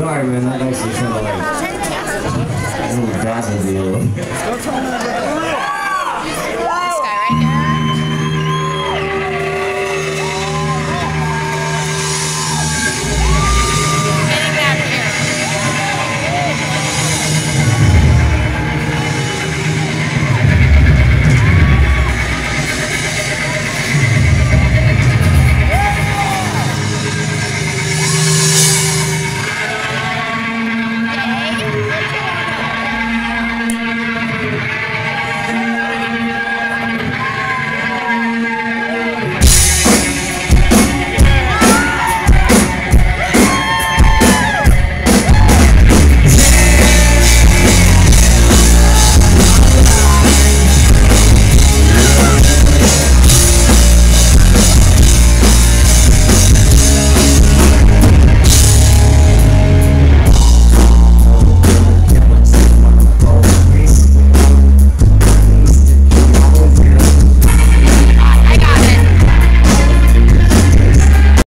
Sorry, man. That actually kind of like. I deal. a little.